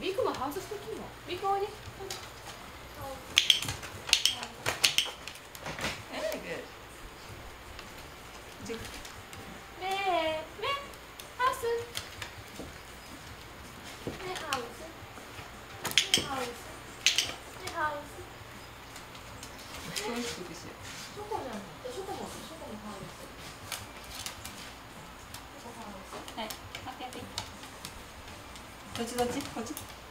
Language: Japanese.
ビークもハウスしてきの？ビークおいで Very good. じ目目ハウス目ハウス目ハウス目ハウス少し低くしよショコじゃっちどっち？こっち。